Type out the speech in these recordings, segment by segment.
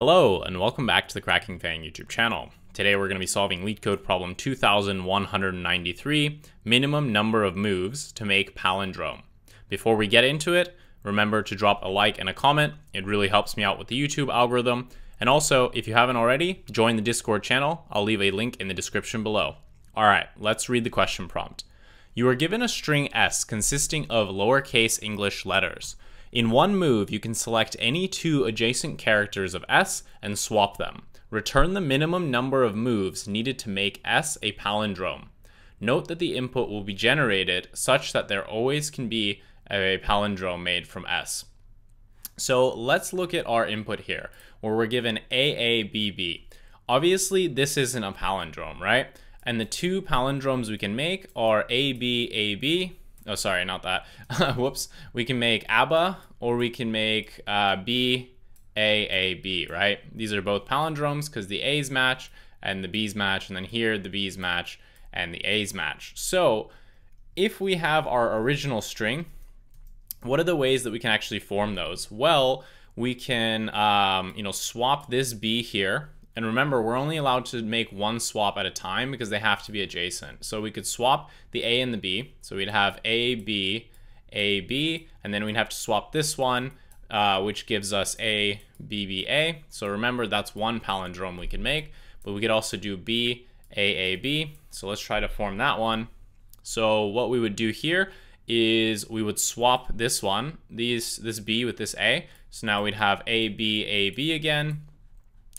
Hello, and welcome back to the Cracking FAANG YouTube channel. Today we're going to be solving LeetCode problem 2193, minimum number of moves to make palindrome. Before we get into it, remember to drop a like and a comment. It really helps me out with the YouTube algorithm. And also, if you haven't already, join the Discord channel. I'll leave a link in the description below. Alright, let's read the question prompt. You are given a string S consisting of lowercase English letters. In one move, you can select any two adjacent characters of S and swap them. Return the minimum number of moves needed to make S a palindrome. Note that the input will be generated such that there always can be a palindrome made from S. So let's look at our input here, where we're given AABB. Obviously, this isn't a palindrome, right? And the two palindromes we can make are ABAB oh sorry not that. Whoops. We can make abba or we can make uh, b a a b right? These are both palindromes because the a's match and the b's match and then here the b's match and the a's match. So if we have our original string what are the ways that we can actually form those? Well we can um, you know swap this b here and remember, we're only allowed to make one swap at a time because they have to be adjacent. So we could swap the A and the B. So we'd have A, B, A, B, and then we'd have to swap this one, uh, which gives us A, B, B, A. So remember, that's one palindrome we can make, but we could also do B, A, A, B. So let's try to form that one. So what we would do here is we would swap this one, these this B with this A. So now we'd have A, B, A, B again,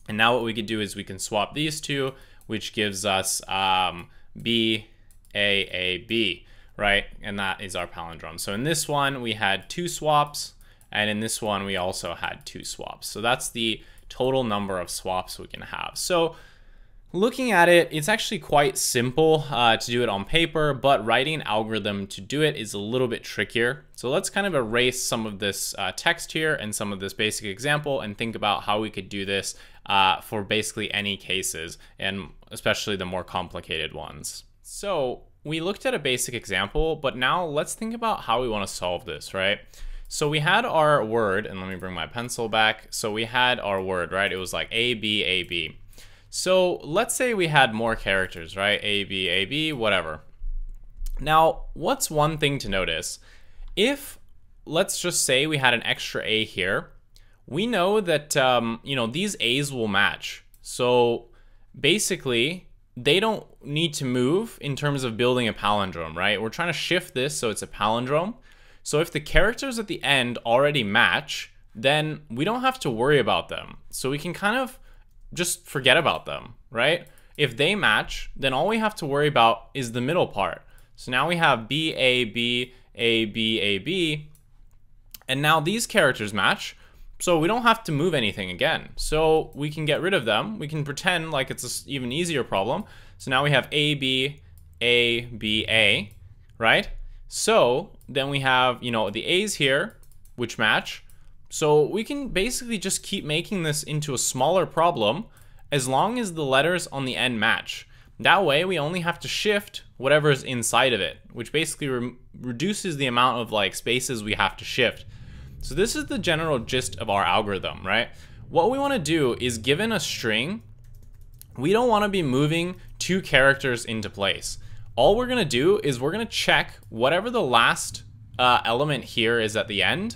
and now what we could do is we can swap these two, which gives us um, B, A, A, B, right? And that is our palindrome. So in this one, we had two swaps, and in this one, we also had two swaps. So that's the total number of swaps we can have. So Looking at it, it's actually quite simple uh, to do it on paper, but writing an algorithm to do it is a little bit trickier. So let's kind of erase some of this uh, text here and some of this basic example and think about how we could do this uh, for basically any cases, and especially the more complicated ones. So we looked at a basic example, but now let's think about how we want to solve this, right? So we had our word, and let me bring my pencil back. So we had our word, right? It was like A, B, A, B. So let's say we had more characters, right? A, B, A, B, whatever. Now, what's one thing to notice? If, let's just say we had an extra A here, we know that, um, you know, these A's will match. So basically, they don't need to move in terms of building a palindrome, right? We're trying to shift this so it's a palindrome. So if the characters at the end already match, then we don't have to worry about them. So we can kind of just forget about them, right? If they match, then all we have to worry about is the middle part. So now we have B, A, B, A, B, A, B, and now these characters match, so we don't have to move anything again. So we can get rid of them. We can pretend like it's an even easier problem. So now we have A, B, A, B, A, right? So then we have, you know, the A's here, which match, so we can basically just keep making this into a smaller problem as long as the letters on the end match. That way we only have to shift whatever's inside of it, which basically re reduces the amount of like spaces we have to shift. So this is the general gist of our algorithm, right? What we want to do is given a string, we don't want to be moving two characters into place. All we're going to do is we're going to check whatever the last uh, element here is at the end,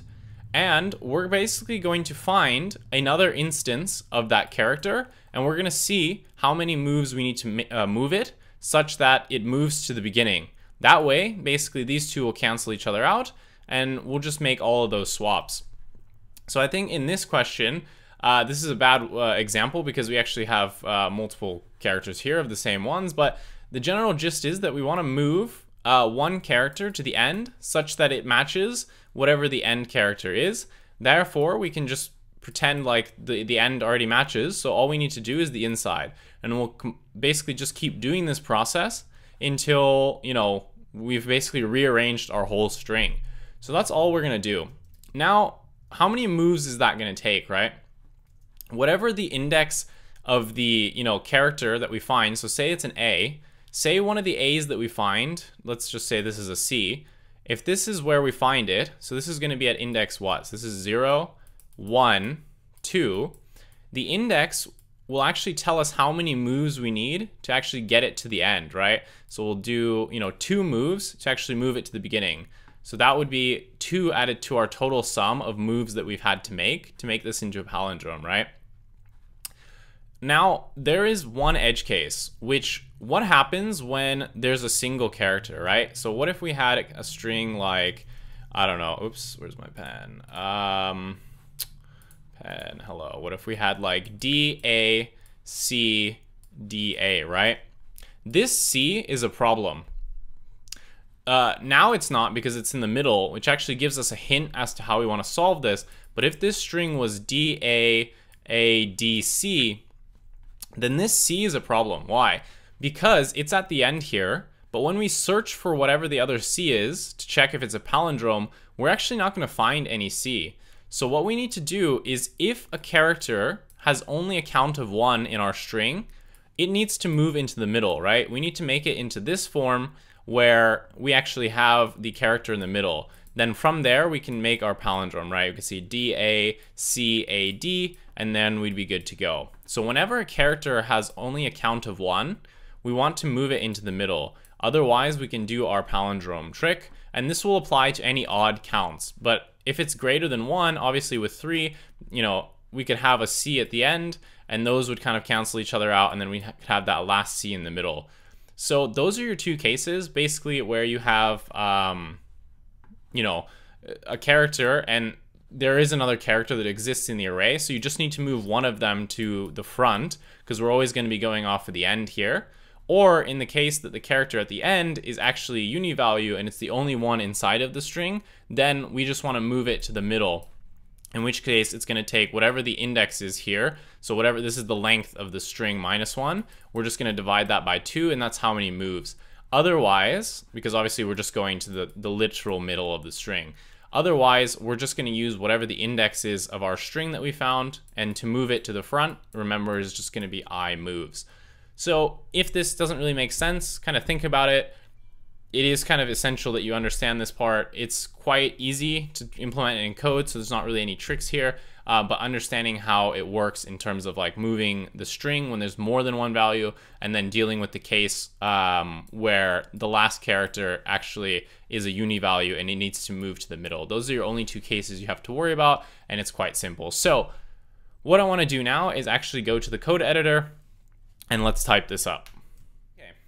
and we're basically going to find another instance of that character, and we're going to see how many moves we need to uh, move it such that it moves to the beginning. That way, basically, these two will cancel each other out, and we'll just make all of those swaps. So I think in this question, uh, this is a bad uh, example because we actually have uh, multiple characters here of the same ones, but the general gist is that we want to move uh, one character to the end such that it matches whatever the end character is. Therefore, we can just pretend like the, the end already matches. So all we need to do is the inside. And we'll basically just keep doing this process until, you know, we've basically rearranged our whole string. So that's all we're to do. Now, how many moves is that to take, right? Whatever the index of the, you know, character that we find, so say it's an A, say one of the A's that we find, let's just say this is a C, if this is where we find it, so this is to be at index what? So this is 0, 1, 2. the index will actually tell us how many moves we need to actually get it to the end, right? So we'll do, you know, two moves to actually move it to the beginning. So that would be two added to our total sum of moves that we've had to make to make this into a palindrome, right? Now, there is one edge case, which what happens when there's a single character, right? So what if we had a string like, I don't know, oops, where's my pen? Um, pen, hello. What if we had like D, A, C, D, A, right? This C is a problem. Uh, now it's not because it's in the middle, which actually gives us a hint as to how we want to solve this. But if this string was D, A, A, D, C, then this C is a problem. Why? Because it's at the end here, but when we search for whatever the other C is to check if it's a palindrome, we're actually not going to find any C. So what we need to do is if a character has only a count of one in our string, it needs to move into the middle, right? We need to make it into this form where we actually have the character in the middle. Then from there, we can make our palindrome, right? We can see D, A, C, A, D, and then we'd be good to go. So whenever a character has only a count of one, we want to move it into the middle. Otherwise, we can do our palindrome trick, and this will apply to any odd counts. But if it's greater than one, obviously with three, you know, we could have a C at the end, and those would kind of cancel each other out, and then we could have that last C in the middle. So those are your two cases, basically where you have, um, you know, a character and there is another character that exists in the array, so you just need to move one of them to the front, because we're always going to be going off of the end here. Or in the case that the character at the end is actually univalue and it's the only one inside of the string, then we just want to move it to the middle. In which case it's going to take whatever the index is here. So whatever this is the length of the string minus one, we're just going to divide that by two and that's how many moves. Otherwise, because obviously we're just going to the, the literal middle of the string. Otherwise, we're just going to use whatever the index is of our string that we found, and to move it to the front, remember, is just going to be i moves. So if this doesn't really make sense, kind of think about it. It is kind of essential that you understand this part. It's quite easy to implement in code, so there's not really any tricks here uh, but understanding how it works in terms of like moving the string when there's more than one value and then dealing with the case um, where the last character actually is a uni value and it needs to move to the middle. Those are your only two cases you have to worry about and it's quite simple. So what I want to do now is actually go to the code editor and let's type this up.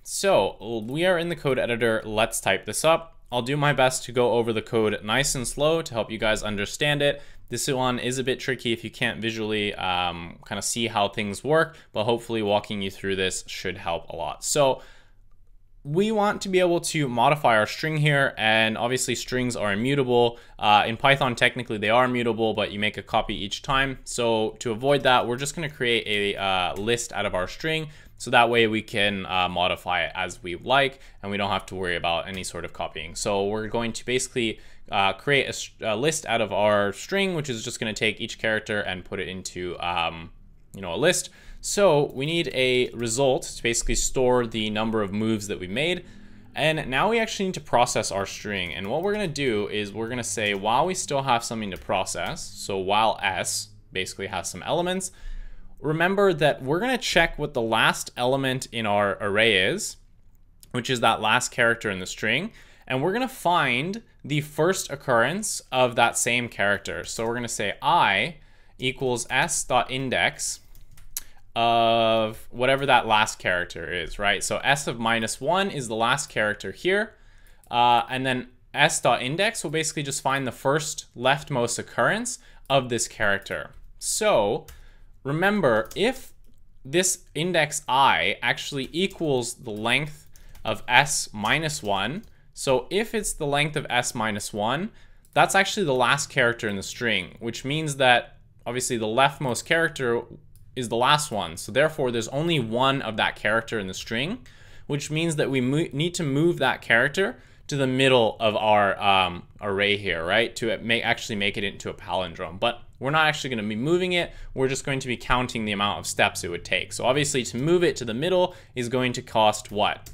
So we are in the code editor. Let's type this up. I'll do my best to go over the code nice and slow to help you guys understand it. This one is a bit tricky if you can't visually um, kind of see how things work, but hopefully walking you through this should help a lot. So we want to be able to modify our string here and obviously strings are immutable. Uh, in Python technically they are immutable but you make a copy each time. So to avoid that we're just going to create a uh, list out of our string so that way we can uh, modify it as we like and we don't have to worry about any sort of copying. So we're going to basically uh, create a, a, list out of our string which is just going to take each character and put it into um, you know a list. So we need a result to basically store the number of moves that we made. And now we actually need to process our string. And what we're gonna do is we're gonna say while we still have something to process, so while s basically has some elements, remember that we're gonna check what the last element in our array is, which is that last character in the string. And we're gonna find the first occurrence of that same character. So we're gonna say i equals s.index of whatever that last character is, right? So s of minus 1 is the last character here. Uh, and then s dot index will basically just find the first leftmost occurrence of this character. So remember, if this index i actually equals the length of s minus 1, so if it's the length of s minus 1, that's actually the last character in the string, which means that obviously the leftmost character is the last one. So therefore, there's only one of that character in the string, which means that we need to move that character to the middle of our um, array here, right? To actually make it into a palindrome. But we're not actually going to be moving it. We're just going to be counting the amount of steps it would take. So obviously to move it to the middle is going to cost what?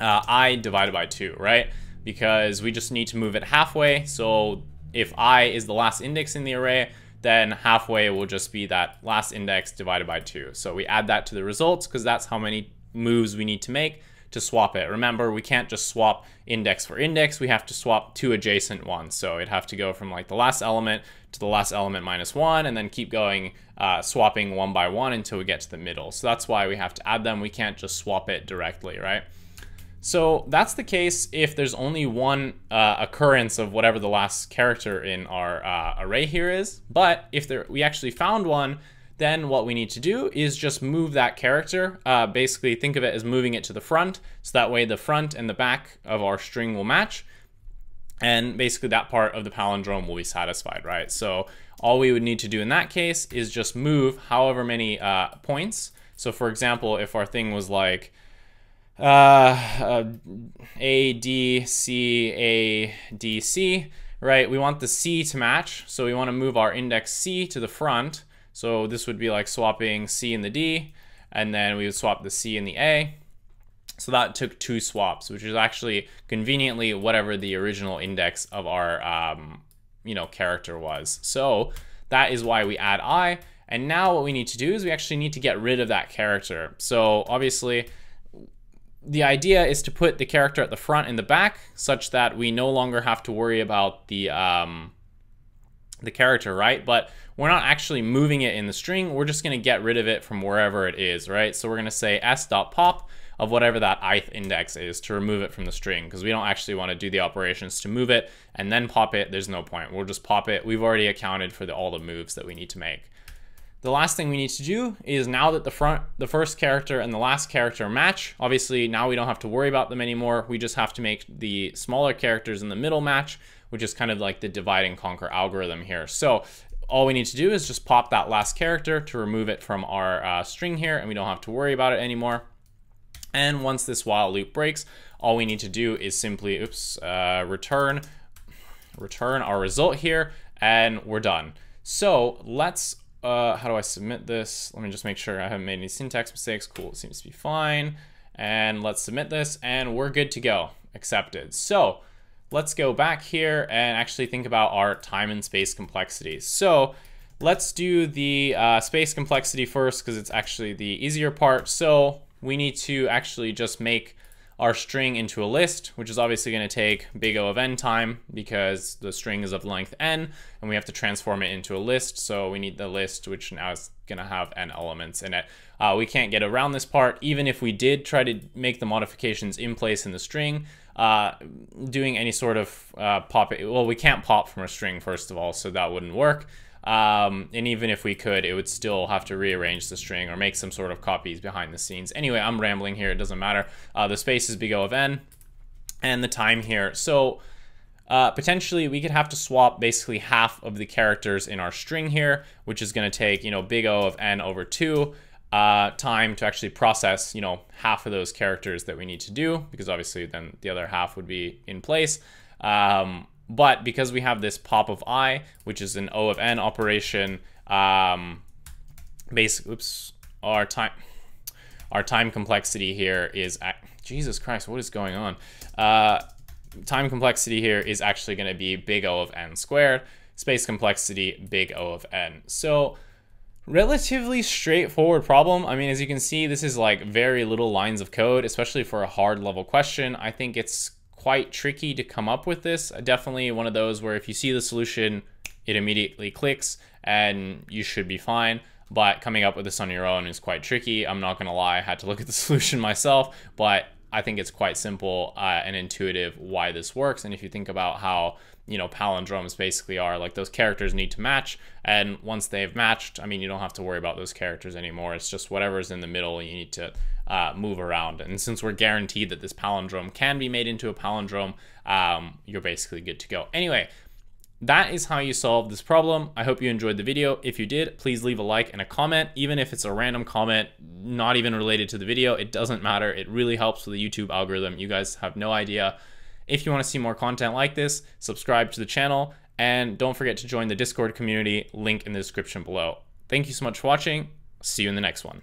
Uh, i divided by 2, right? Because we just need to move it halfway. So if i is the last index in the array, then halfway will just be that last index divided by 2. So we add that to the results because that's how many moves we need to make to swap it. Remember, we can't just swap index for index. We have to swap two adjacent ones. So it'd have to go from like the last element to the last element minus one, and then keep going, uh, swapping one by one until we get to the middle. So that's why we have to add them. We can't just swap it directly, right? So that's the case if there's only one uh, occurrence of whatever the last character in our uh, array here is. But if there, we actually found one, then what we need to do is just move that character. Uh, basically, think of it as moving it to the front, so that way the front and the back of our string will match. And basically that part of the palindrome will be satisfied, right? So all we would need to do in that case is just move however many uh, points. So for example, if our thing was like uh, uh, A, D, C, A, D, C, right? We want the C to match. So we want to move our index C to the front. So this would be like swapping C and the D, and then we would swap the C and the A. So that took two swaps, which is actually conveniently whatever the original index of our um, you know character was. So that is why we add i. And now what we need to do is we actually need to get rid of that character. So obviously the idea is to put the character at the front and the back such that we no longer have to worry about the um, the character, right? But we're not actually moving it in the string. We're just going to get rid of it from wherever it is, right? So we're going to say s.pop of whatever that ith index is to remove it from the string because we don't actually want to do the operations to move it and then pop it. There's no point. We'll just pop it. We've already accounted for the, all the moves that we need to make. The last thing we need to do is now that the front, the first character and the last character match, obviously now we don't have to worry about them anymore. We just have to make the smaller characters in the middle match, which is kind of like the divide and conquer algorithm here. So all we need to do is just pop that last character to remove it from our uh, string here and we don't have to worry about it anymore. And once this while loop breaks, all we need to do is simply, oops, uh, return, return our result here and we're done. So let's uh, how do I submit this? Let me just make sure I haven't made any syntax mistakes. Cool, it seems to be fine. And let's submit this and we're good to go, accepted. So let's go back here and actually think about our time and space complexities. So let's do the uh, space complexity first because it's actually the easier part. So we need to actually just make our string into a list, which is obviously going to take big O of n time because the string is of length n, and we have to transform it into a list. So we need the list, which now is going to have n elements in it. Uh, we can't get around this part. Even if we did try to make the modifications in place in the string, uh, doing any sort of uh, pop, well, we can't pop from a string, first of all, so that wouldn't work. Um, and even if we could, it would still have to rearrange the string or make some sort of copies behind the scenes. Anyway, I'm rambling here, it doesn't matter. Uh, the space is big O of n, and the time here. So uh, potentially we could have to swap basically half of the characters in our string here, which is gonna take, you know, big O of n over two, uh, time to actually process, you know, half of those characters that we need to do, because obviously then the other half would be in place. Um, but because we have this pop of i, which is an O of n operation, um, basically, oops, our time, our time complexity here is, Jesus Christ, what is going on? Uh, time complexity here is actually going to be big O of n squared, space complexity, big O of n. So relatively straightforward problem. I mean, as you can see, this is like very little lines of code, especially for a hard level question. I think it's quite tricky to come up with this. Definitely one of those where if you see the solution, it immediately clicks and you should be fine. But coming up with this on your own is quite tricky. I'm not gonna lie, I had to look at the solution myself, but I think it's quite simple uh, and intuitive why this works. And if you think about how you know palindromes basically are, like those characters need to match, and once they've matched, I mean you don't have to worry about those characters anymore. It's just whatever's in the middle you need to uh, move around. And since we're guaranteed that this palindrome can be made into a palindrome, um, you're basically good to go. Anyway, that is how you solve this problem. I hope you enjoyed the video. If you did, please leave a like and a comment, even if it's a random comment, not even related to the video. It doesn't matter. It really helps with the YouTube algorithm. You guys have no idea. If you want to see more content like this, subscribe to the channel and don't forget to join the Discord community, link in the description below. Thank you so much for watching. See you in the next one.